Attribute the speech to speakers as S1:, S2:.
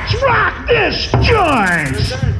S1: Let's rock this joint!